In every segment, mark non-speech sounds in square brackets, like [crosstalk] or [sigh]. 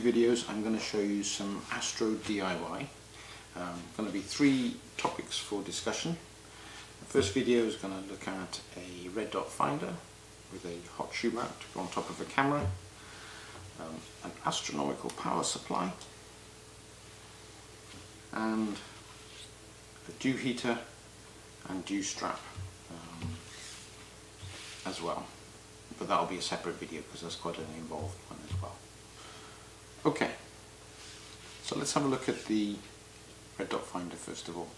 two videos I'm going to show you some Astro DIY. Um, going to be three topics for discussion. The first video is going to look at a red dot finder with a hot shoe mount on top of a camera, um, an astronomical power supply and a dew heater and dew strap um, as well but that'll be a separate video because that's quite an involved one. Okay, so let's have a look at the red dot finder first of all.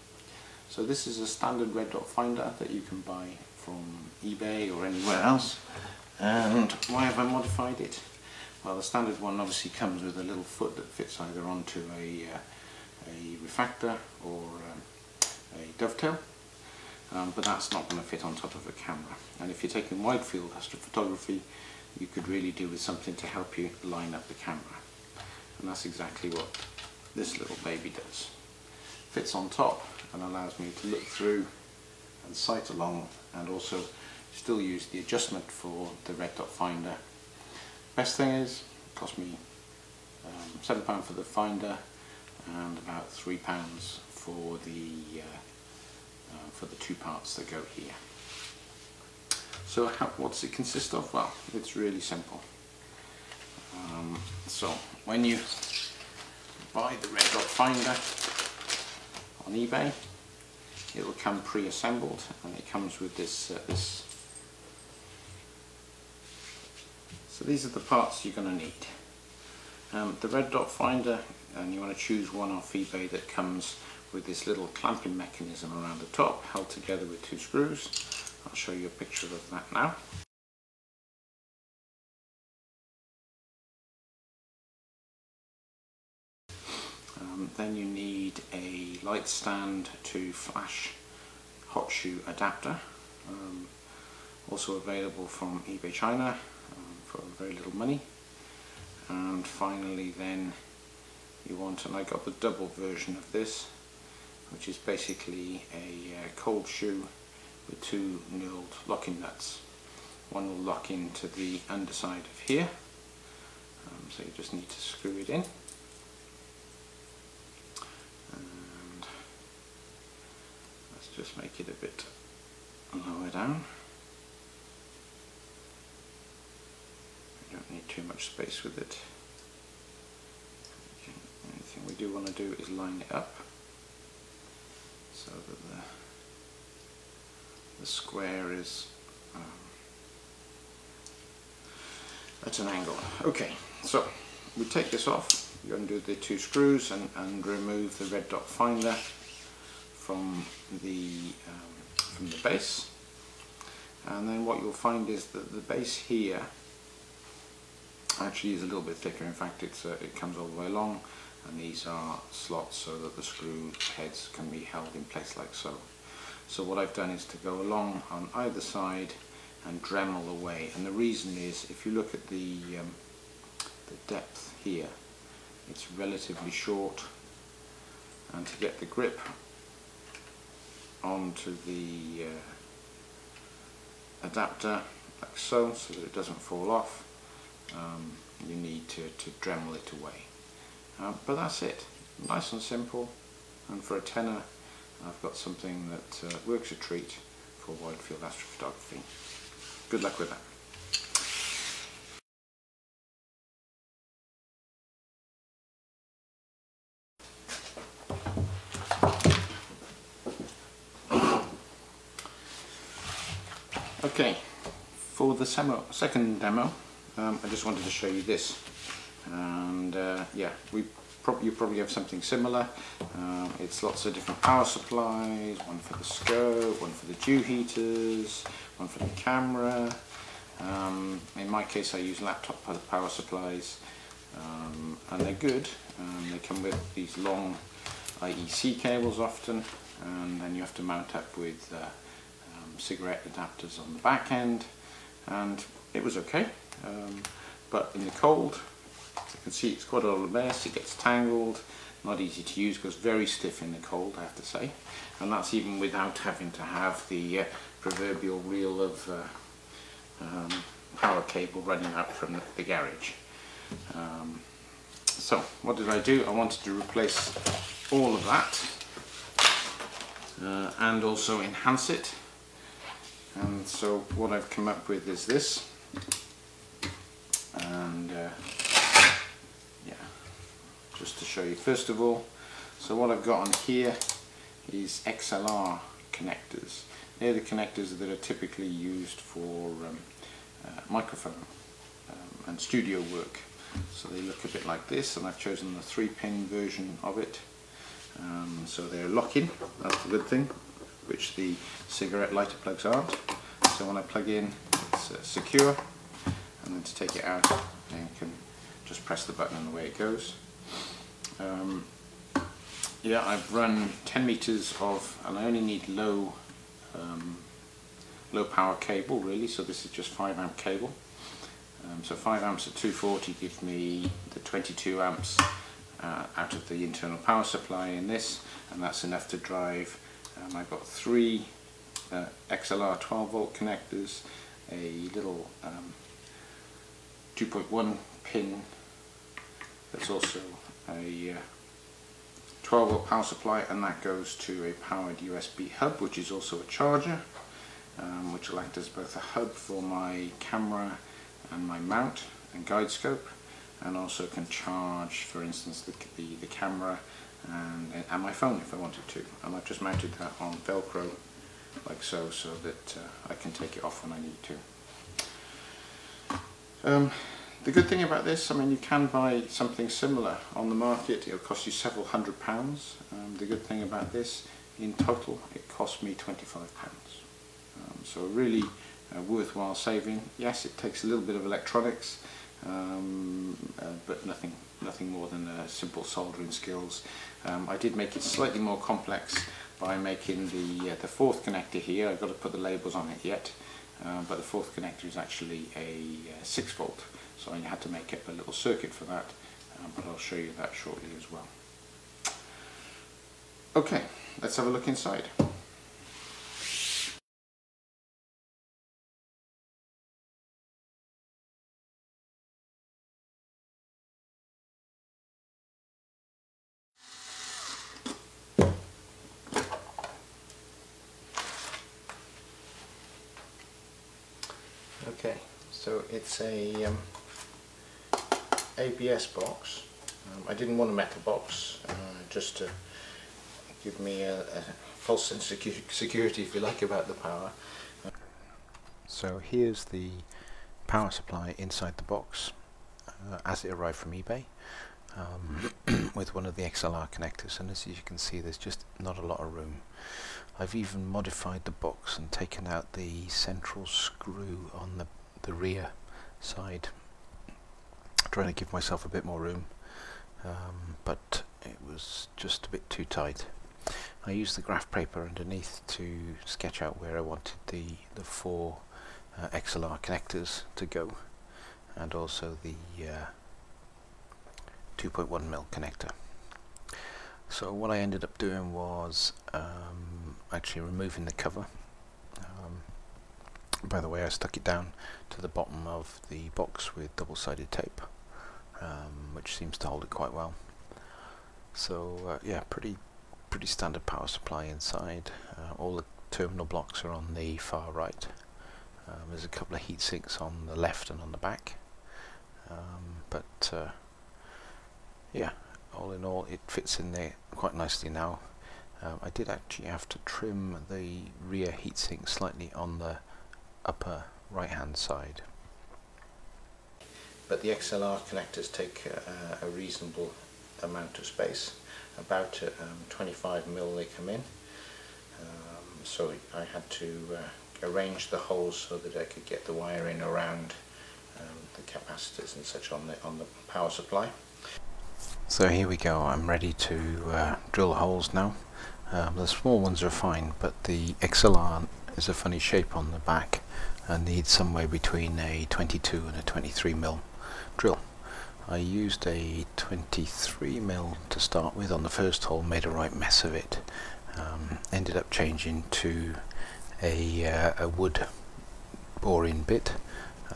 So this is a standard red dot finder that you can buy from eBay or anywhere else. And why have I modified it? Well, the standard one obviously comes with a little foot that fits either onto a, uh, a refractor or um, a dovetail um, but that's not going to fit on top of a camera. And if you're taking wide field astrophotography, you could really do with something to help you line up the camera. And that's exactly what this little baby does. Fits on top and allows me to look through and sight along and also still use the adjustment for the red dot finder. Best thing is, it cost me um, £7 for the finder and about £3 for the uh, uh, for the two parts that go here. So how, what does it consist of? Well, it's really simple. Um, so when you buy the red dot finder on eBay, it will come pre-assembled and it comes with this, uh, this. So these are the parts you're going to need. Um, the red dot finder, and you want to choose one off eBay that comes with this little clamping mechanism around the top held together with two screws. I'll show you a picture of that now. Then you need a light stand to flash hot shoe adapter um, also available from eBay China um, for very little money and finally then you want and I got the double version of this which is basically a uh, cold shoe with two knurled locking nuts. One will lock into the underside of here, um, so you just need to screw it in. And let's just make it a bit lower down. We don't need too much space with it. Okay. Anything we do want to do is line it up so that the, the square is um, at an angle. Okay, so we take this off, you undo the two screws and, and remove the red dot finder from the, um, from the base. And then what you'll find is that the base here actually is a little bit thicker, in fact it's, uh, it comes all the way along and these are slots so that the screw heads can be held in place like so. So what I've done is to go along on either side and Dremel away. And the reason is if you look at the, um, the depth here it's relatively short. And to get the grip onto the uh, adapter like so so that it doesn't fall off um, you need to, to Dremel it away. Uh, but that's it, nice and simple and for a tenner I've got something that uh, works a treat for wide field astrophotography. Good luck with that. Okay, the second demo, um, I just wanted to show you this. And uh, yeah we you probably have something similar. Um, it's lots of different power supplies one for the scope one for the dew heaters one for the camera. Um, in my case I use laptop power supplies. Um, and they're good. Um, they come with these long IEC cables often. And then you have to mount up with uh, um, cigarette adapters on the back end and it was okay um, but in the cold you can see it's quite a lot of mess, it gets tangled, not easy to use because very stiff in the cold I have to say and that's even without having to have the uh, proverbial reel of uh, um, power cable running out from the garage. Um, so what did I do? I wanted to replace all of that uh, and also enhance it and so what I've come up with is this. And uh, yeah just to show you. First of all so what I've got on here is XLR connectors. They're the connectors that are typically used for um, uh, microphone um, and studio work. So they look a bit like this and I've chosen the three pin version of it. Um, so they're locking that's the good thing which the cigarette lighter plugs aren't. So when I plug in, it's uh, secure, and then to take it out, you can just press the button and away it goes. Um, yeah, I've run 10 meters of, and I only need low, um, low power cable really, so this is just 5 amp cable. Um, so 5 amps at 240 give me the 22 amps uh, out of the internal power supply in this, and that's enough to drive um, I've got three uh, XLR 12 volt connectors, a little um, 2.1 pin that's also a uh, 12 volt power supply and that goes to a powered USB hub which is also a charger um, which will act as both a hub for my camera and my mount and guide scope and also can charge for instance the, the, the camera and, and my phone if I wanted to and I've just mounted that on velcro like so so that uh, I can take it off when I need to. Um, the good thing about this, I mean you can buy something similar on the market, it'll cost you several hundred pounds. Um, the good thing about this, in total it cost me 25 pounds. Um, so really uh, worthwhile saving. Yes it takes a little bit of electronics um, uh, but nothing nothing more than uh, simple soldering skills. Um, I did make it slightly more complex by making the uh, the fourth connector here. I've got to put the labels on it yet, uh, but the fourth connector is actually a uh, 6 volt, so I had to make up a little circuit for that, um, but I'll show you that shortly as well. Okay, let's have a look inside. Okay, so it's a um, ABS box. Um, I didn't want a metal box, uh, just to give me a, a false sense of security, if you like, about the power. So here's the power supply inside the box uh, as it arrived from eBay um, [clears throat] with one of the XLR connectors and as you can see there's just not a lot of room I've even modified the box and taken out the central screw on the, the rear side. Trying to give myself a bit more room um, but it was just a bit too tight. I used the graph paper underneath to sketch out where I wanted the, the four uh, XLR connectors to go and also the uh, 2.1mm connector. So what I ended up doing was um, actually removing the cover. Um, by the way, I stuck it down to the bottom of the box with double-sided tape, um, which seems to hold it quite well. So uh, yeah, pretty pretty standard power supply inside. Uh, all the terminal blocks are on the far right. Um, there's a couple of heat sinks on the left and on the back. Um, but uh, yeah, all in all, it fits in there quite nicely now. Um, I did actually have to trim the rear heatsink slightly on the upper right hand side. But the XLR connectors take a, a reasonable amount of space, about um, 25 mil they come in. Um, so I had to uh, arrange the holes so that I could get the wiring around um, the capacitors and such on the on the power supply. So here we go, I'm ready to uh, drill holes now. Um, the small ones are fine, but the XLR is a funny shape on the back and need somewhere between a 22 and a 23 mil drill. I used a 23 mil to start with on the first hole, made a right mess of it. Um, ended up changing to a, uh, a wood boring bit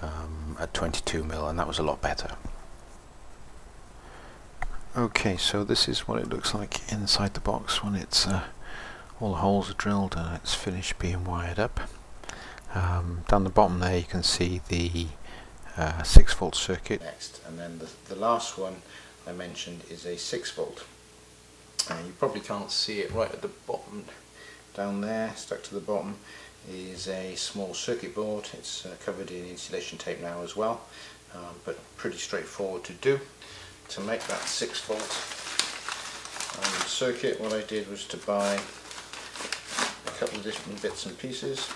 um, at 22 mil and that was a lot better. Okay, so this is what it looks like inside the box when it's uh, all the holes are drilled and it's finished being wired up. Um, down the bottom there you can see the uh, 6 volt circuit. Next, and then the, the last one I mentioned is a 6 volt. And you probably can't see it right at the bottom down there, stuck to the bottom is a small circuit board. It's uh, covered in insulation tape now as well, um, but pretty straightforward to do. To make that 6 volt um, circuit, what I did was to buy a couple of different bits and pieces.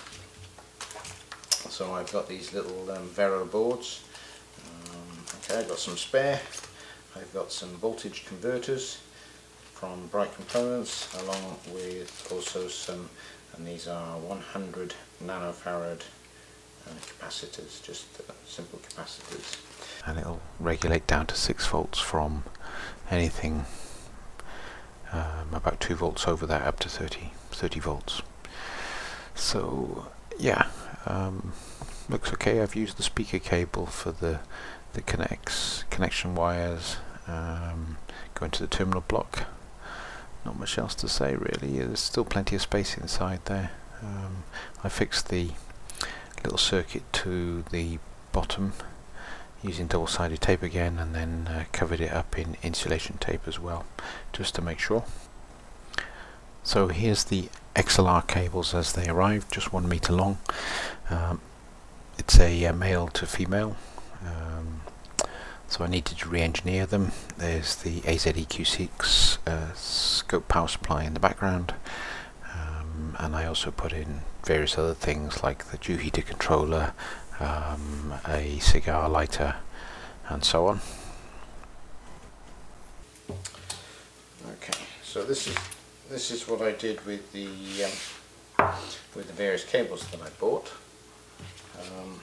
So I've got these little um, Vero boards. Um, okay, I've got some spare. I've got some voltage converters from Bright Components along with also some and these are 100 nanofarad uh, capacitors, just uh, simple capacitors. And it'll regulate down to 6 volts from anything um, about 2 volts over that up to 30, 30 volts. So yeah, um, looks okay. I've used the speaker cable for the the connects connection wires um, going to the terminal block. Not much else to say really. There's still plenty of space inside there. Um, I fixed the little circuit to the bottom using double-sided tape again and then uh, covered it up in insulation tape as well just to make sure. So here's the XLR cables as they arrive just one meter long um, it's a uh, male to female um, so I needed to re-engineer them. There's the AZEQ6 uh, scope power supply in the background um, and I also put in various other things like the dew heater controller, um, a cigar lighter and so on. Okay, so this is this is what I did with the um, with the various cables that I bought. Um,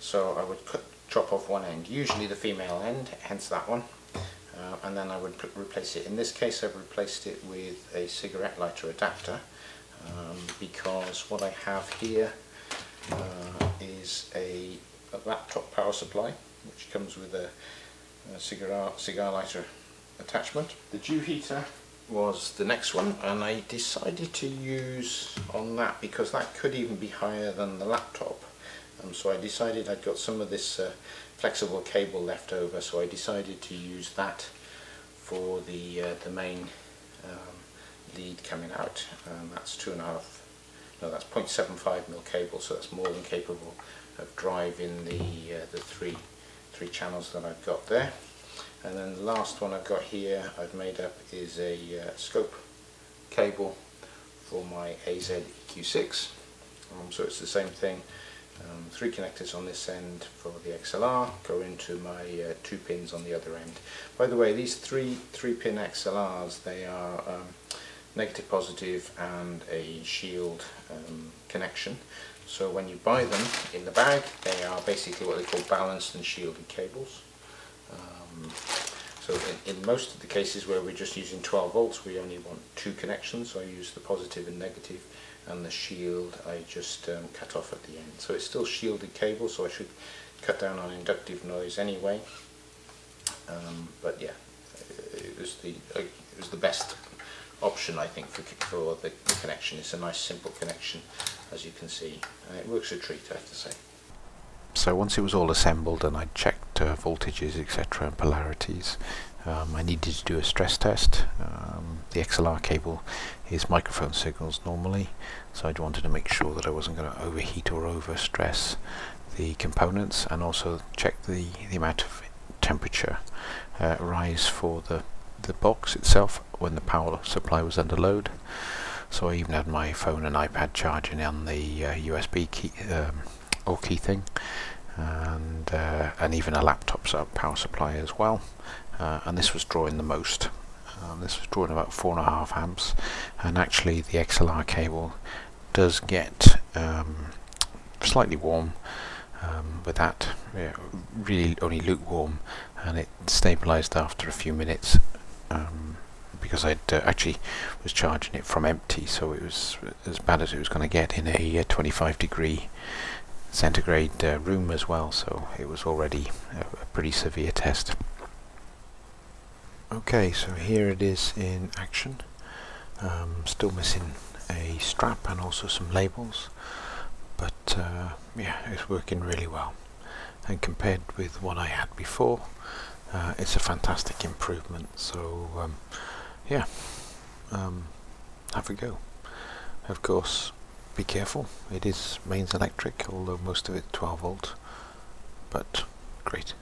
so I would cut chop off one end, usually the female end, hence that one, uh, and then I would replace it. In this case I've replaced it with a cigarette lighter adapter um, because what I have here uh, is a, a, laptop power supply which comes with a, a cigar, cigar lighter attachment. The dew heater was the next one and I decided to use on that because that could even be higher than the laptop. Um, so I decided I'd got some of this uh, flexible cable left over so I decided to use that for the uh, the main um, lead coming out. And that's two and a half no that's 0.75 mil cable so that's more than capable of driving the uh, the three three channels that I've got there and then the last one I've got here I've made up is a uh, scope cable for my AZ EQ6 um, so it's the same thing um, three connectors on this end for the XLR go into my uh, two pins on the other end. By the way, these three three pin XLRs they are um, negative, positive, and a shield um, connection. So when you buy them in the bag, they are basically what they call balanced and shielded cables. Um, so in, in, most of the cases where we're just using 12 volts, we only want two connections. So I use the positive and negative and the shield I just um, cut off at the end. So it's still shielded cable, so I should cut down on inductive noise anyway. Um, but yeah, it was the it was the best option I think for, for the, the, connection. It's a nice simple connection, as you can see, and it works a treat, I have to say. So once it was all assembled and I checked uh, voltages, etc., and polarities, um, I needed to do a stress test. Um, the XLR cable is microphone signals normally, so I wanted to make sure that I wasn't going to overheat or overstress the components and also check the, the amount of temperature uh, rise for the, the box itself when the power supply was under load. So I even had my phone and iPad charging on the uh, USB key um, or key thing and uh, and even a laptop power supply as well. Uh, and this was drawing the most. Um, this was drawing about four and a half amps. And actually the XLR cable does get um, slightly warm um, with that yeah, really only lukewarm. And it stabilized after a few minutes um, because I uh, actually was charging it from empty. So it was as bad as it was going to get in a uh, 25 degree centigrade uh, room as well, so it was already a, a pretty severe test. Okay, so here it is in action. Um, still missing a strap and also some labels, but uh, yeah, it's working really well. And compared with what I had before, uh, it's a fantastic improvement. So um, yeah, um, have a go. Of course, be careful. It is mains electric, although most of it 12 volt, but great.